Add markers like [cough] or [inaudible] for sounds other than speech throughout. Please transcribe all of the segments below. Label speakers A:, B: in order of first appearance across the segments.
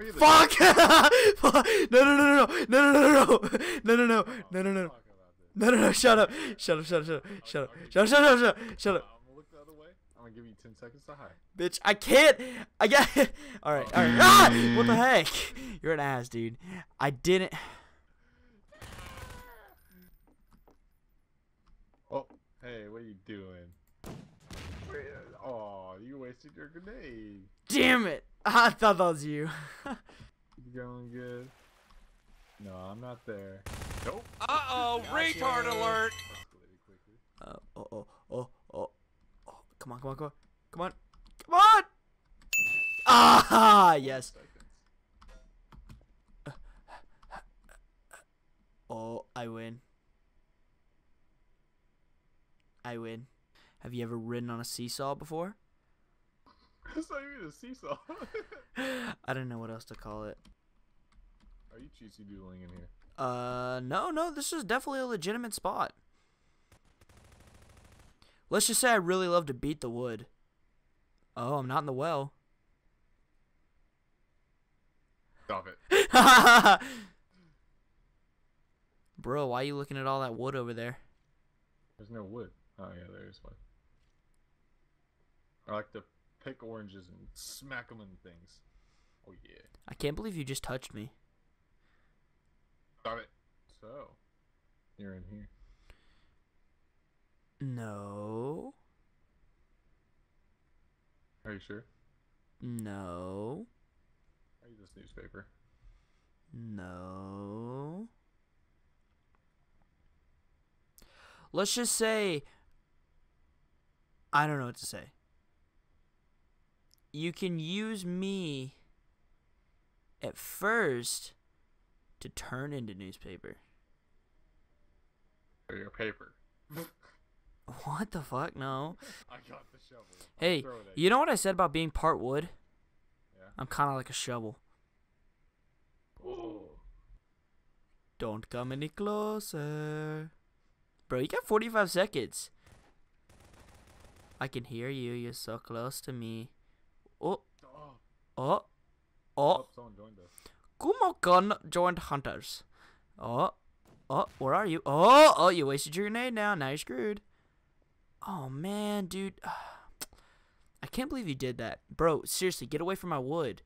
A: Are you the-
B: Fuck! No no no no no no no no no no no no
A: Oh,
B: no no no
A: fuck about this.
B: no no no shut up shut up shut up shut up shut up shut up shut up shut up shut up
A: I'm gonna look the other way. I'm gonna give you 10 seconds to hide.
B: bitch I can't I got all right all right ah what the heck you're an ass dude I didn't
A: Oh, hey, what are you doing? Oh, you wasted your grenade.
B: damn it [laughs] I thought that was you. [laughs]
A: You going good? No, I'm not there. Nope.
C: Uh-oh, retard alert!
B: Uh, oh oh oh oh oh. Come on come on come on. Come on. Come on! Ah yes. Oh I win. I win. Have you ever ridden on a seesaw before
A: It's not even a seesaw. [laughs]
B: I don't know what else to call it.
A: Are you cheesy doodling in here?
B: Uh, no, no, this is definitely a legitimate spot. Let's just say I really love to beat the wood. Oh, I'm not in the well.
A: Stop it. [laughs]
B: Bro, why are you looking at all that wood over there?
A: There's no wood. Oh yeah, there is one. I like to pick oranges and smack them in things. Oh yeah.
B: I can't believe you just touched me.
A: Stop it. So, you're in here.
B: No.
A: Are you sure?
B: No.
A: Are you this newspaper?
B: No. Let's just say I don't know what to say. You can use me at first to turn into newspaper.
A: Or your paper? [laughs]
B: What the fuck? No.
A: I got the shovel.
B: Hey,
A: throw it at
B: you know what I said about being part wood?
A: Yeah.
B: I'm kind of like a shovel.
A: Oh.
B: Don't come any closer. Bro, you got 45 seconds. I can hear you. You're so close to me. Oh,
A: Oh.
B: oh, oh.
A: Oh, someone joined us.
B: Kumokan joined hunters. Oh, oh, where are you? Oh, oh, you wasted your grenade now. Now you're screwed. Oh, man, dude. [sighs] I can't believe you did that. Bro, seriously, get away from my wood.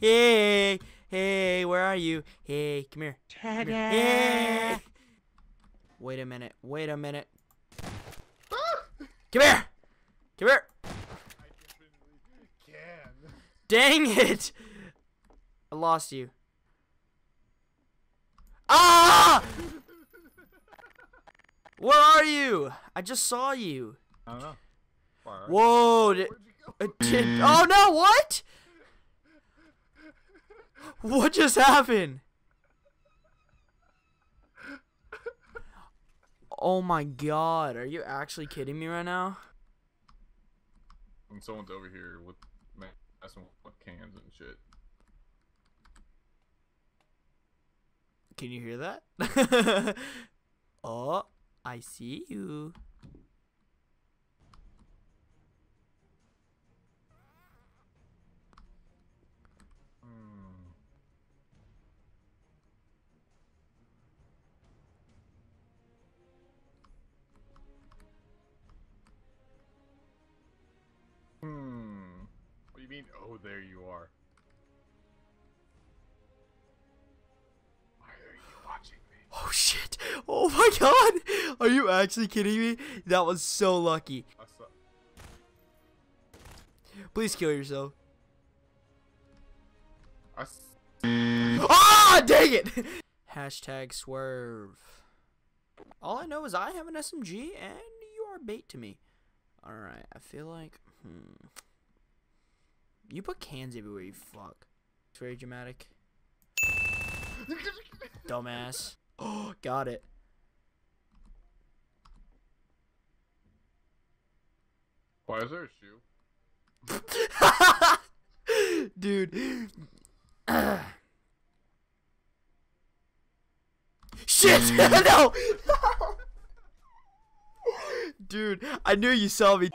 B: Hey, hey, where are you? Hey, come here. Come here. Hey. Wait a minute. Wait a minute. Come here. Come here.
A: I can.
B: Dang it! I lost you. Ah! Where are you? I just saw you.
A: I don't know.
B: Whoa! Did,
A: you go?
B: did, oh no! What? What just happened? Oh my god! Are you actually kidding me right now?
A: And someone's over here with messing with cans and shit.
B: Can you hear that? [laughs] oh, I see you.
A: Oh, there you are. Why are you watching me?
B: Oh shit! Oh my god! Are you actually kidding me? That was so lucky. Please kill yourself. Ah! Dang it! [laughs] Hashtag swerve. All I know is I have an SMG and you are bait to me. Alright, I feel like. Hmm. You put cans everywhere, you fuck. It's very dramatic. [laughs] Dumbass. Oh, [gasps] got it.
A: Why is there a shoe? [laughs]
B: Dude. [clears throat] Shit! [laughs] no! Dude, I knew you saw me.